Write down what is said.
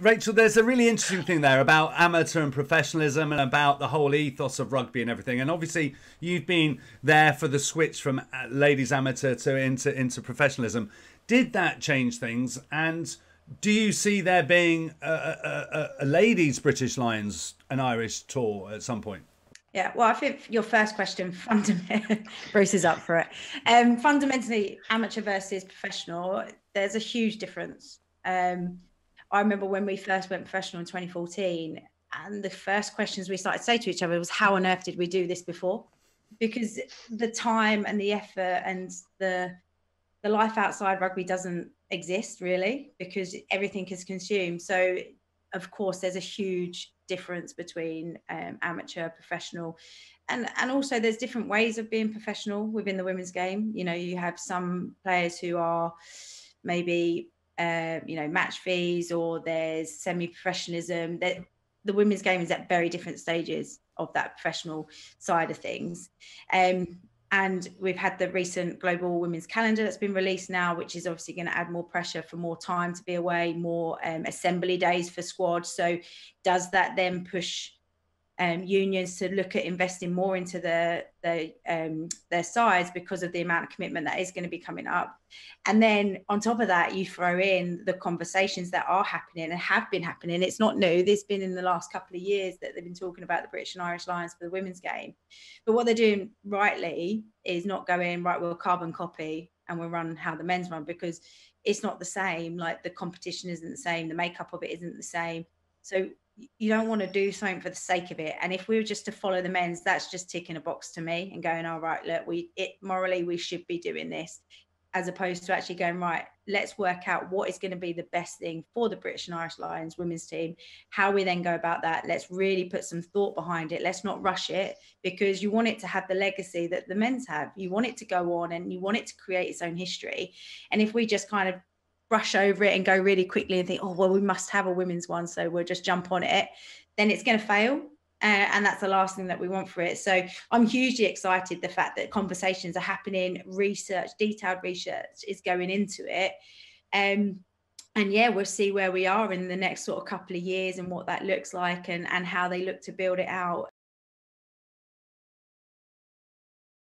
Rachael, there's a really interesting thing there about amateur and professionalism and about the whole ethos of rugby and everything. And obviously, you've been there for the switch from uh, ladies amateur to into into professionalism. Did that change things? And do you see there being a, a, a, ladies British Lions and Irish tour at some point? Yeah, well, I think your first question, fundamentally, Bruce is up for it. Um, fundamentally, amateur versus professional, there's a huge difference. Um, I remember when we first went professional in 2014, and the first questions we started to say to each other was, "How on earth did we do this before?" Because the time and the effort and the the life outside rugby doesn't exist really because everything is consumed. So, of course, there's a huge difference between um, amateur, professional, and and also there's different ways of being professional within the women's game. You know, you have some players who are maybe uh, you know match fees or there's semi-professionalism that the women's game is at very different stages of that professional side of things. Um, and we've had the recent global women's calendar that's been released now which is obviously going to add more pressure for more time to be away more um, assembly days for squad so does that then push um, unions to look at investing more into their their um, their sides because of the amount of commitment that is going to be coming up. And then on top of that, you throw in the conversations that are happening and have been happening. It's not new. This has been in the last couple of years that they've been talking about the British and Irish Lions for the women's game. But what they're doing rightly is not going right. We'll carbon copy and we'll run how the men's run because it's not the same. Like the competition isn't the same. The makeup of it isn't the same. So you don't want to do something for the sake of it. And if we were just to follow the men's, that's just ticking a box to me and going, all right, look, we it morally we should be doing this, as opposed to actually going, right, let's work out what is going to be the best thing for the British and Irish Lions women's team, how we then go about that. Let's really put some thought behind it. Let's not rush it because you want it to have the legacy that the men's have. You want it to go on and you want it to create its own history. And if we just kind of brush over it and go really quickly and think, oh, well, we must have a women's one, so we'll just jump on it, then it's going to fail. Uh, and that's the last thing that we want for it. So I'm hugely excited the fact that conversations are happening, research, detailed research is going into it. Um, and yeah, we'll see where we are in the next sort of couple of years and what that looks like and, and how they look to build it out.